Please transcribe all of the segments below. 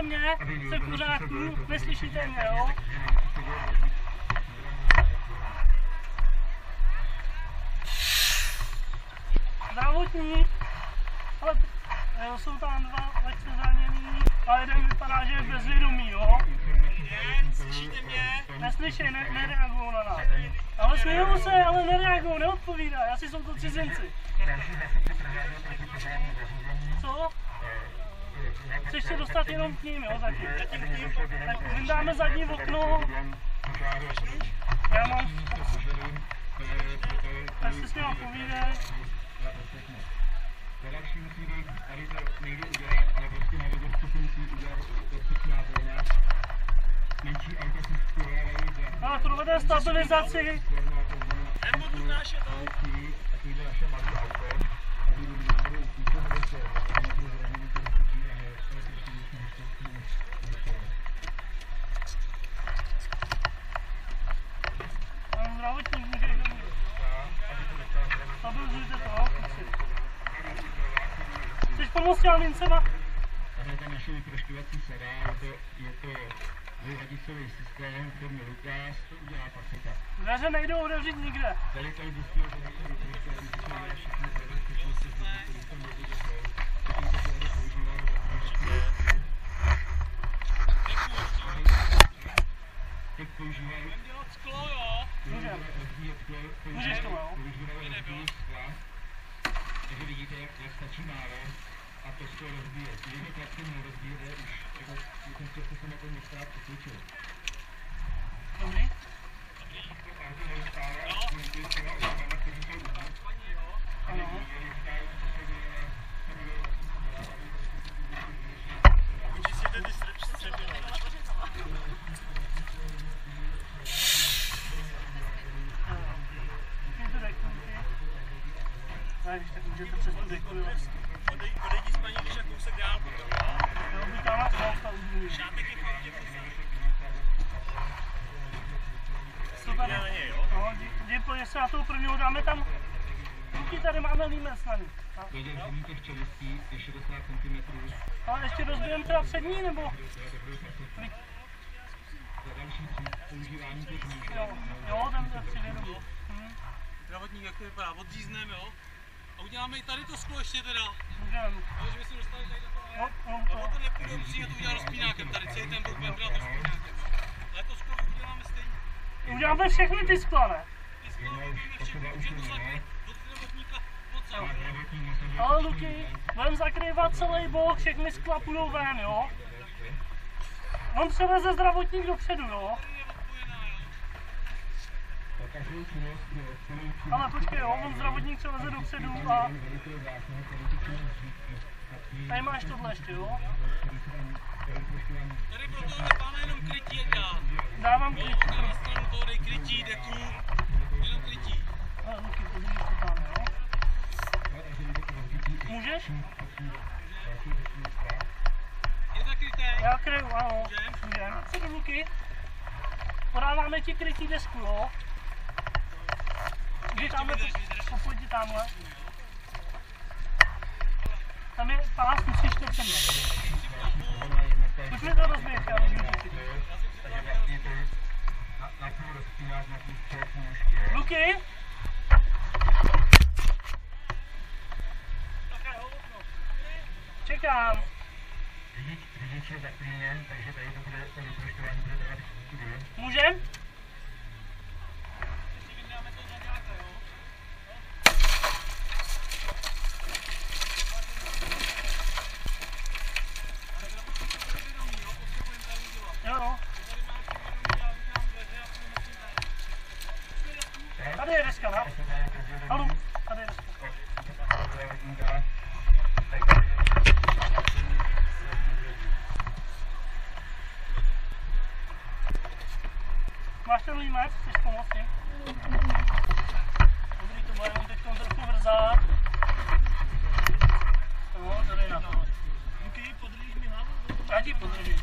slyšíte mě? Jsem kuřáků? Neslyšíte mě, jo? Zdravotník. Ale jo, jsou tam dva lehce zranění a jeden vypadá, že je bezvědomý, jo? Slyšíte mě? Neslyší, ne, nereagují na nás. Ale smějou se, ale nereagují, neodpovídají, asi jsou to cizinci. Co? Chceš se dostat jenom k ním, jo, zatím. Tak vyndáme zadní okno. Já mám... Tak si s ním povídej. Další musí být, to ale prostě musí udělat bezpečná zóna. Menší auta si skvělejí za A provede stabilizaci. Nebo tu naše to. takovýhle naše malé auto. A ty lidi budou úplně nebo se, tak to nebude zranění, to rozpočí a je to prostě nic neštěstí. Mám zdravotník, můžeš domů. Stabilizujte to, jo, kluci. Chceš pomoct těm mincema? Tady je ta vyprošťovací sada, je to, je to dvouhadisový systém, firmy Lukas, to udělá paseka. Dveře nejdou otevřít nikde. Tady tady zjistil, že naše vyprošťovací systém je všechny bezpečnosti, které tam nebude jsou. Tady to bude používat Teď používají Dělat sklo, jo. Můžem. rozbíjet sklo, Můžeš to, jo? používají rozbíjet skla. Takže vidíte, jak, jak stačí málo a to. Když to tak se nerozbíje, už jako, jsem se na tom některá přesvědčil. Dobrý? To tak můžete přes tu deku, 61. dáme tam, ruky tady máme vymysleny. Dojde k těch čelistí, je 60 cm. A ještě rozbijeme teda přední, nebo? Za další používání těch nížek. Jo, jo, tam to přijde mhm. Zdravotník, jak to vypadá, odřízneme, jo? A uděláme i tady to sklo ještě teda. Můžeme. No, že by se dostali tady na to. No, no, to nepůjde upřímně, to uděláme rozpínákem, tady, celý ten blok bude udělat rozpínákem. Ale to sklo uděláme stejně. Uděláme všechny ty skla, ne? Ale Luky, budeme zakrývat celý bok, všechny skla půjdou ven, jo? On převeze zdravotník dopředu, jo? Ale počkej, jo, on zdravotník převeze dopředu a tady máš tohle ještě, jo? Tady pro toho pána jenom krytí, dá. Dávám takhle na stranu toho dej krytí, deku, krytí. Můžeš? Je zakryté. Já kryju, ano. Můžem? Můžem. Do Luky? Podáváme ti krytý desku, jo? Jdi tamhle, pojď tamhle. Tam je pás, musíš to sem Pojď mi to rozbít, já rozbiju Luky? Čekám. Řidič, řidič je zaklíněn, takže tady to bude, bude trvat. Můžem? Ještě vyndáme to zaďáka, jo? Jo, jo. Tady je deska, no. Halo, tady je deska. Máš ten límec? Chceš pomoct ním? Dobrý, to bude jenom teď trochu vrzát. No, tady na to. Luky, podržíš mi hlavu? Já ti podržím.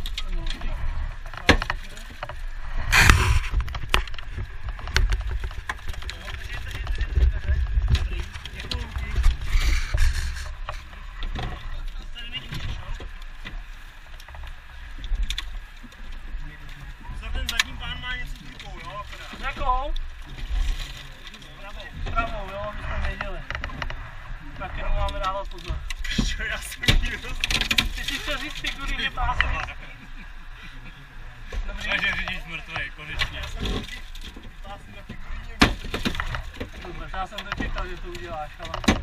že to uděláš, ale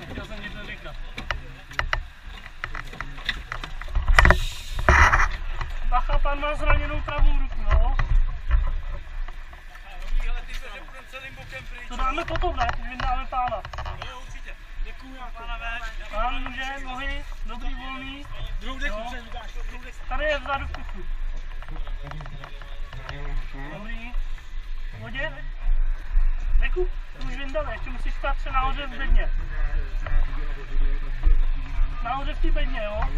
nechtěl jsem ti to říkat. Bacha, pan má zraněnou pravou ruku, jo? Dobrý, ale ty se půjdem celým bokem pryč. To dáme potom, ne? Když vyndáme pána. Jo, určitě. Děkuju, pána več. Pán může, nohy, dobrý, volný. Druhou. Tady je vzadu v kuchu. Dobrý. Vodě? Deku, to už vyndali, ještě musíš stát se nahoře v bedně. Nahoře v té bedně, jo?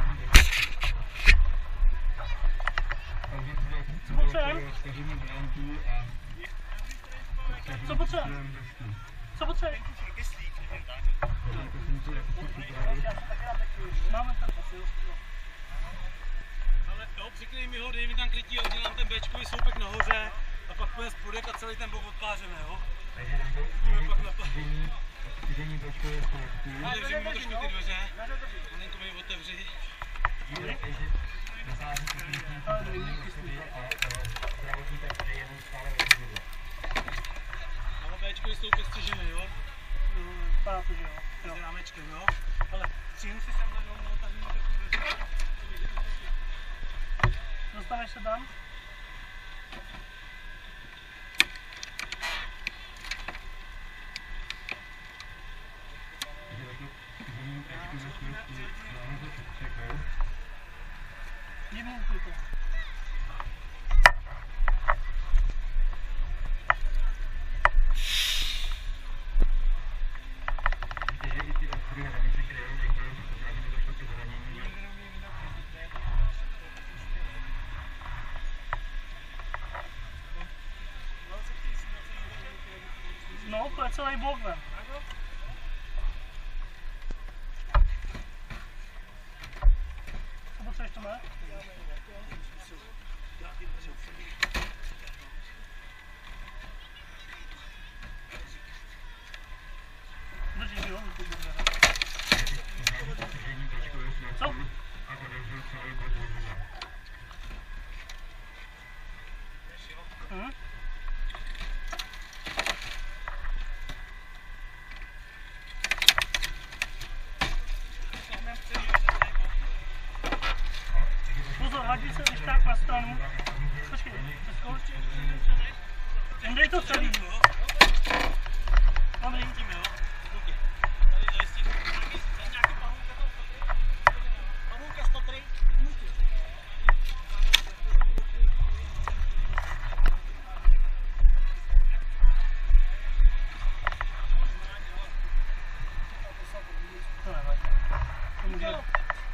Potřebujeme? Co potřebujeme? Co potřebujeme? Máme tam. Ale jo, přikryj mi ho, dej mi tam krytí a udělám ten Bčkový soupek nahoře a pak půjdeme spodek a celý ten bok odpářeme, jo? Jdeme pak na to. Já držím mu trošku ty dveře, malinko mi otevři. Ale Bčkový soupek střižený, jo? Vypadá to, že jo. jo. S rámečkem, jo? Ale přijdu si sem na domů, otevři mi trochu dveře. Dostaneš se tam? Divný to. No, to je celý blok ven. Co potřebuješ to ne? Držíš, jo? tu dveře. Co? Hm?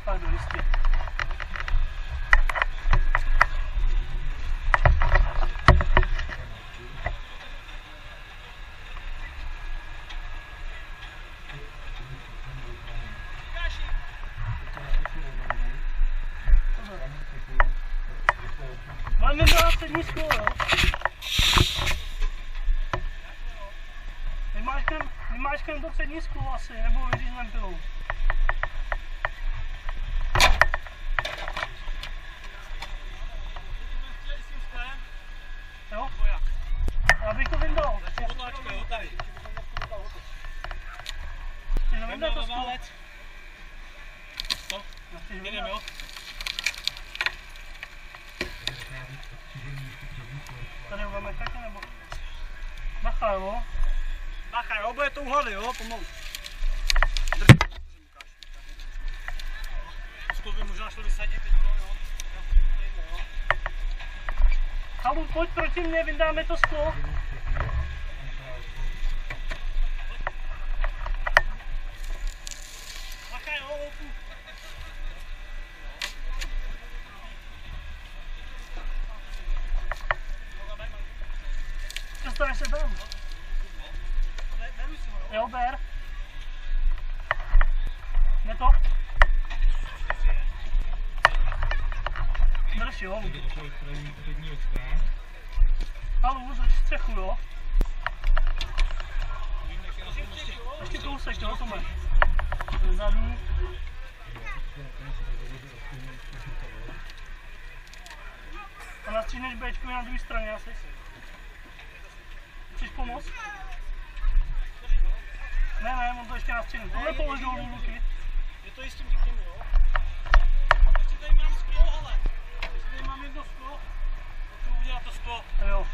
Pak dojistit. Máme na střední školu, jo? Vymáčkem, vymáčkem do střední školu asi, nebo vyřízneme pilou. Jo? Já bych to vyndal. Chceš to vyndat to sklo? Co? Já chci Jedem, vyndat. jo? Tady ho máme taky nebo? Bacha, jo? Bacha, jo, bude to uhlady, jo, pomalu. By možná šlo vysadit teď, jo. Halu, pojď proti mně, vyndáme to sklo. Bacha, jo, opu. Dostaneš se tam. Beru si ho, jo. Jo, ber. Ne to? Drž, jo. Halu, drž střechu, jo. Ještě kousek, jo, Tome. Zezadu. A nastříhneš Bčku na druhé straně asi. Chceš pomoct? Ne, ne, on to ještě na středu. Tohle polož dolů, Luky. Je to jistým díkem, jo? Ještě tady mám sklo, hele. Ještě tady mám jedno sklo. Potřebuji udělat to sklo. Jo,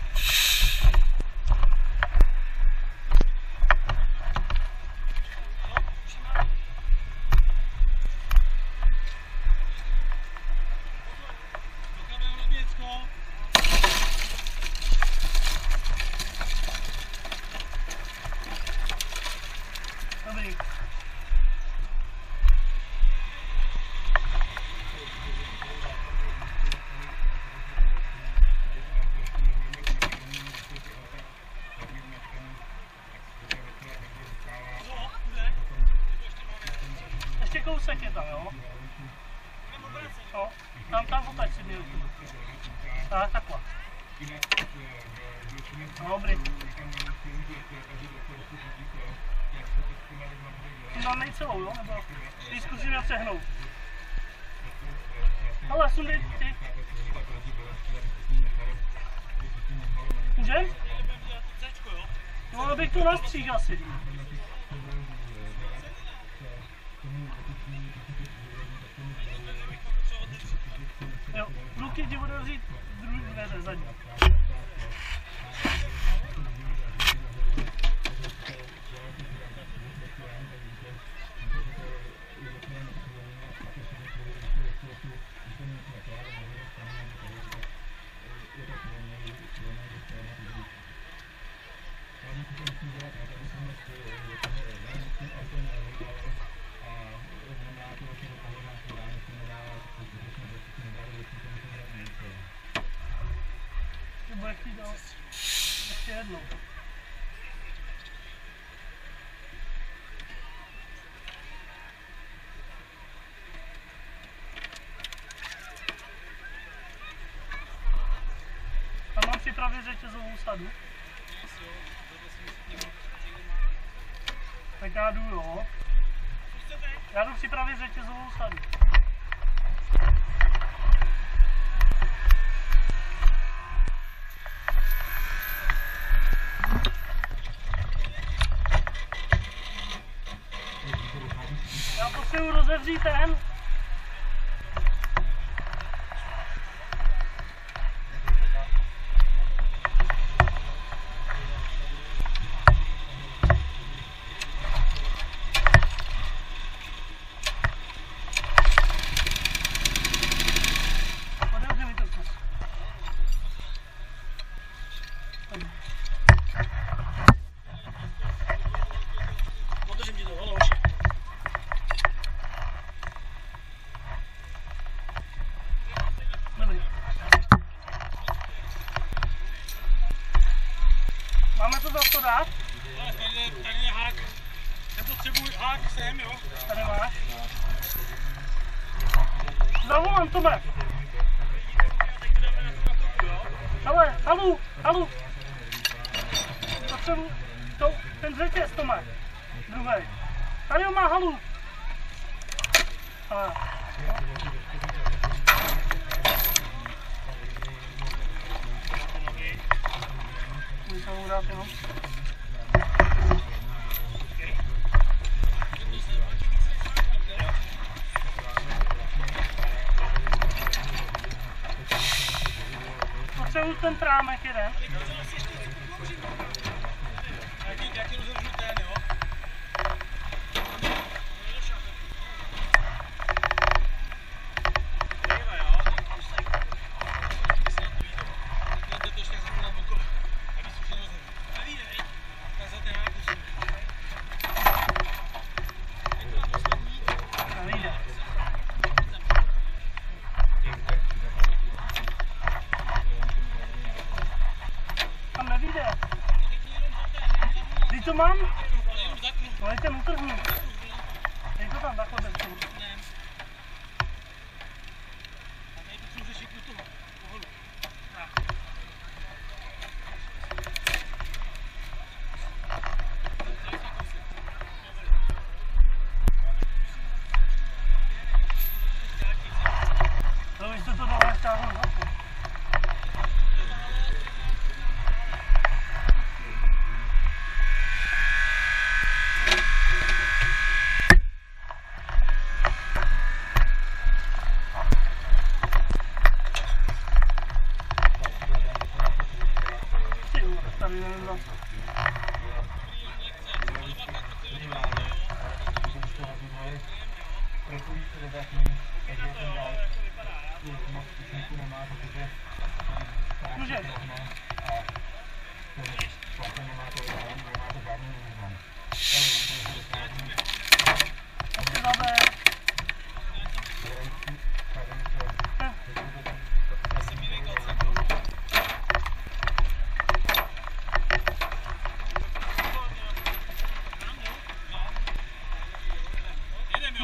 Tak, takhle. No, dobrý. Ty tam nejcelou, jo? Nebo ty zkusíme přehnout. Ale sundej ty. Můžem? No, abych to nastříhl asi. Jo, ruky ti bude vzít druhý dveře zadní. Ty Jednou. Tam mám připravit řetězovou sadu. Tak já jdu, jo. Já jdu připravit řetězovou sadu. G10 Nepotřebuji hák sem, jo? Tady máš. Zavolám Tome. Hele, halu, halu. Potřebuji to, ten řetěz, Tome. Druhý. Tady ho má halu. Ale. Můžu tomu dát jenom. Potřebuji ten trámek jeden. Já ti, já ti rozevřu ten, jo? Dejva, jo? Jdete to ještě na boku. Aby si už nerozevřel. Nevíde, hej? Tak za ten hák musím. Nejde. Tam nevíde. Ty to mám? Jenom zaknu. No je ten utrhnu. Dej to tam takhle bez toho. A tady potřebuji řešit tu pohodu. To vy jste to dole stáhnout na to. tady nevím za co. Můžeš. Ještě zaber.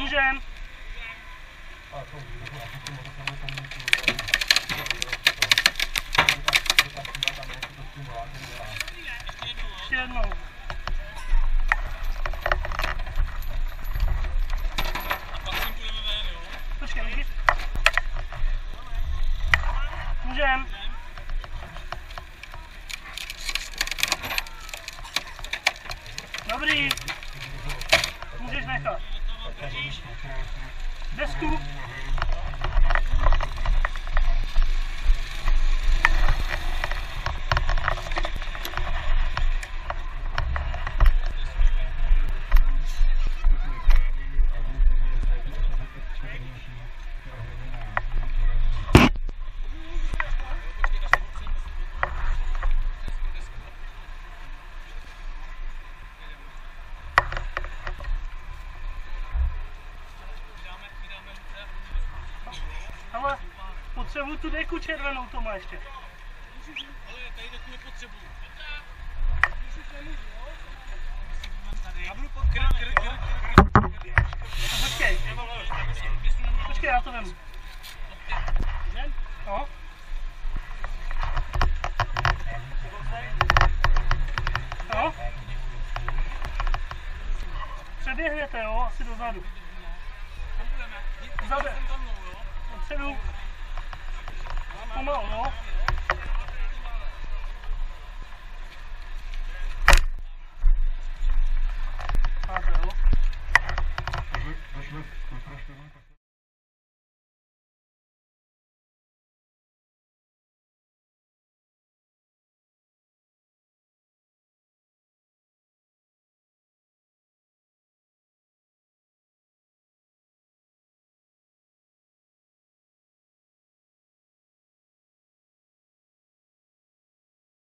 Můžem. Ještě jednou. Pak s tím půjdeme ven, jo. Počkej, vidíš? Můžem. Dobrý. Můžeš nechat. Desku. Potřebuji tu deku červenou, to má ještě. Ale tady taky nepotřebuju. Já budu pod krk, krk, krk, krk. Počkej, počkej, já to vemu. No. No. Přeběhněte, jo, asi dozadu. Zade. Dopředu. Pomalu, no. Máte,